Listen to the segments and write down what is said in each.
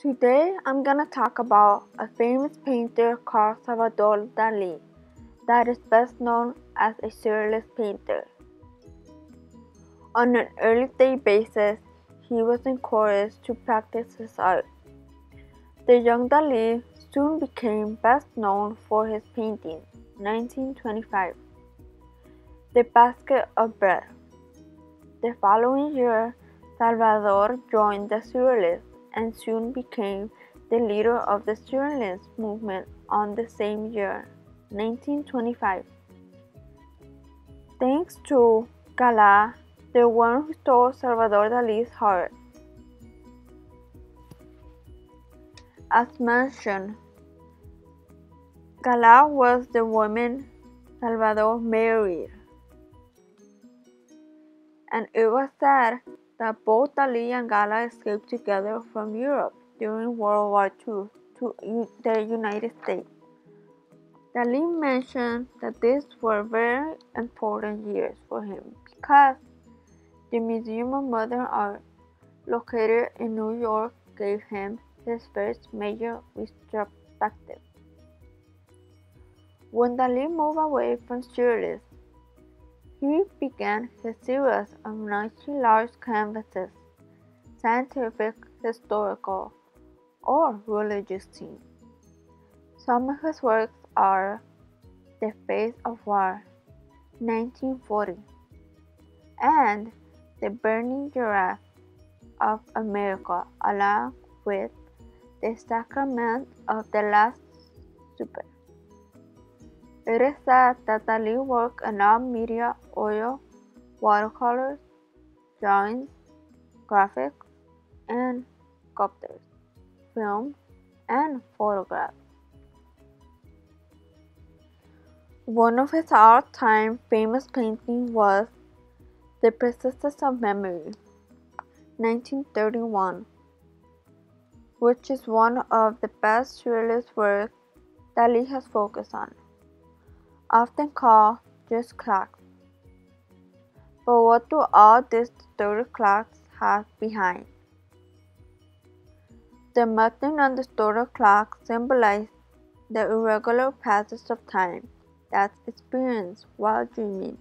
Today I'm gonna talk about a famous painter called Salvador Dali that is best known as a surrealist painter. On an early day basis, he was encouraged to practice his art. The young Dali soon became best known for his painting, 1925, The Basket of Bread. The following year, Salvador joined the Surrealists and soon became the leader of the Surrealist movement on the same year, 1925. Thanks to Gala, the one who stole Salvador Dali's heart. As mentioned, Gala was the woman Salvador married, and it was said that both Dali and Gala escaped together from Europe during World War II to the United States. Dali mentioned that these were very important years for him because the Museum of Modern Art, located in New York, gave him his first major retrospective. When Dali moved away from Surrealism, he began his series of 90 large canvases, scientific, historical, or religious themes. Some of his works are The Face of War, 1940, and The Burning Giraffe of America, along with The Sacrament of the Last Supper. It is said that Dali worked in all media, oil, watercolors, drawings, graphics, and sculptures, film, and photographs. One of his all-time famous paintings was The Persistence of Memory, 1931, which is one of the best surrealist works Dali has focused on often called just clocks. But what do all these distorted clocks have behind? The mountain on the distorted clock symbolizes the irregular passage of time that's experienced while dreaming.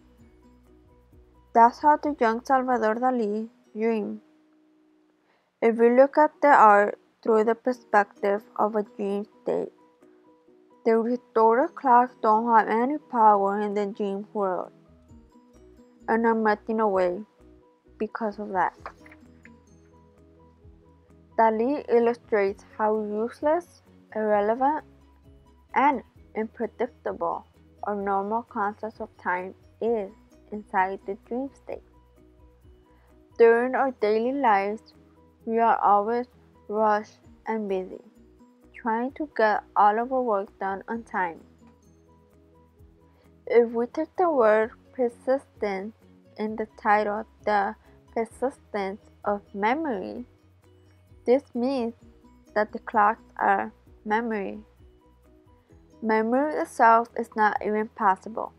That's how the young Salvador Dali dreamed. If we look at the art through the perspective of a dream state, the restored clocks don't have any power in the dream world and are melting away because of that. Dali illustrates how useless, irrelevant, and unpredictable our normal concept of time is inside the dream state. During our daily lives, we are always rushed and busy trying to get all of our work done on time. If we take the word persistence in the title, the persistence of memory, this means that the clocks are memory. Memory itself is not even possible.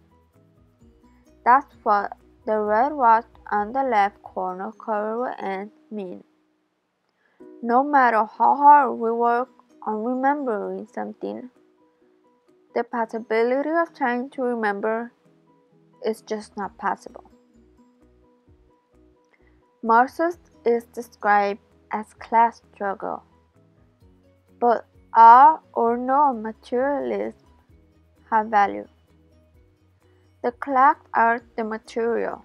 That's what the red watch on the left corner cover ends mean. No matter how hard we work on remembering something. The possibility of trying to remember is just not possible. Marxism is described as class struggle, but all or no materialism have value. The clocks are the material,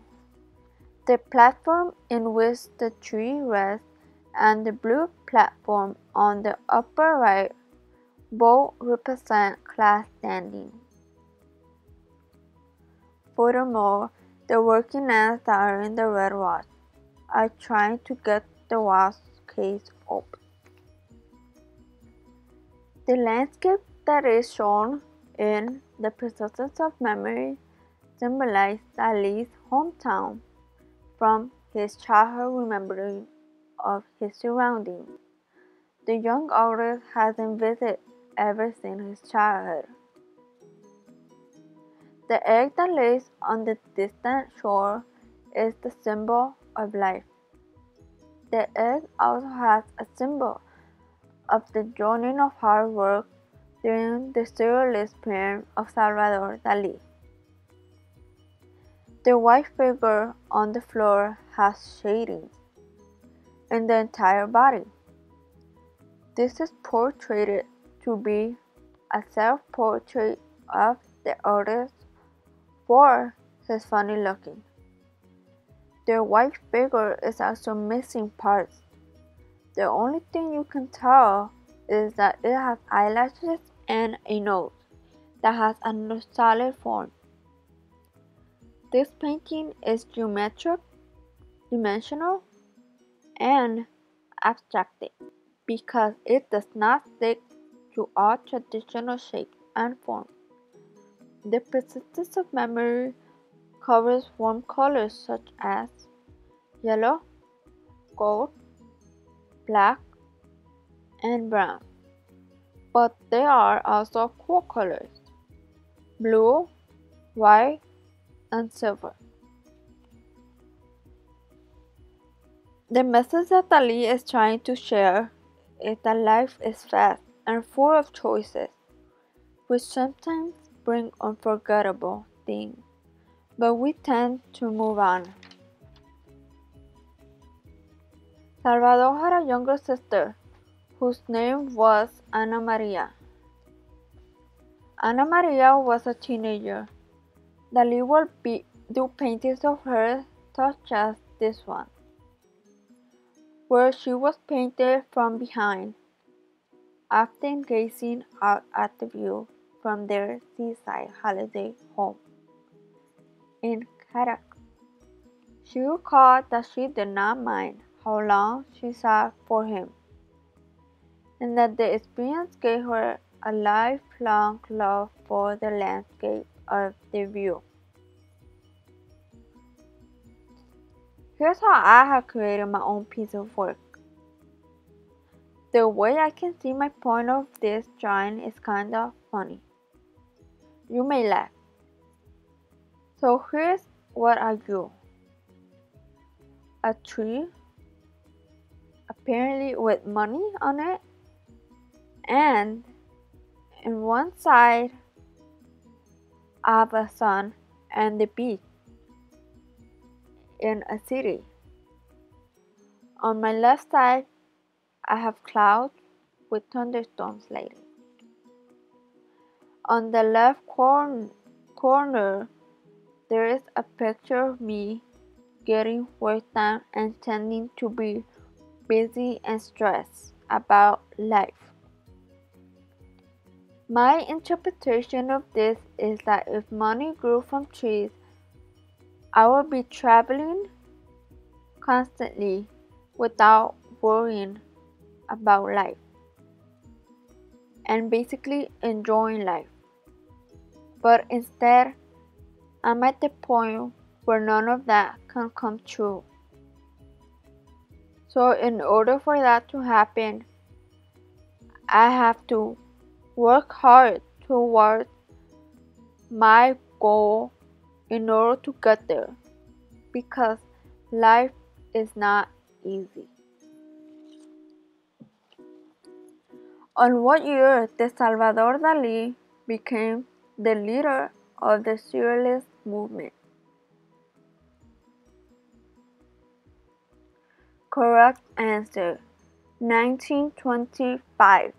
the platform in which the tree rests and the blue platform on the upper right both represent class standing. Furthermore, the working ants that are in the red watch are trying to get the watch case open. The landscape that is shown in the persistence of memory symbolizes Dali's hometown from his childhood remembering of his surroundings. The young artist hasn't visited ever since his childhood. The egg that lays on the distant shore is the symbol of life. The egg also has a symbol of the journey of hard work during the surrealist period of Salvador Dali. The white figure on the floor has shadings in the entire body. This is portrayed to be a self-portrait of the artist for his funny looking. The white figure is also missing parts. The only thing you can tell is that it has eyelashes and a nose that has a solid form. This painting is geometric, dimensional, and abstracted because it does not stick to all traditional shapes and forms. The persistence of memory covers warm colors such as yellow, gold, black, and brown. But there are also cool colors blue, white, and silver. The message that Dali is trying to share is that life is fast and full of choices, which sometimes bring unforgettable things, but we tend to move on. Salvador had a younger sister whose name was Ana Maria. Ana Maria was a teenager. Dali would be, do paintings of her such as this one, where she was painted from behind, often gazing out at the view from their seaside holiday home in Cadaqués. She recalled that she did not mind how long she sat for him and that the experience gave her a lifelong love for the landscape of the view. Here's how I have created my own piece of work. The way I can see my point of this drawing is kind of funny. You may laugh. So here's what I drew. A tree, apparently with money on it, and in one side I have a sun and the beach in a city. On my left side, I have clouds with thunderstorms lately. On the left cor corner, there is a picture of me getting work done and tending to be busy and stressed about life. My interpretation of this is that if money grew from trees, I would be traveling constantly without worrying about life and basically enjoying life. But instead, I'm at the point where none of that can come true. So, in order for that to happen, I have to work hard towards my goal in order to get there because life is not easy. On what year did Salvador Dali became the leader of the Surrealist movement? Correct answer 1925.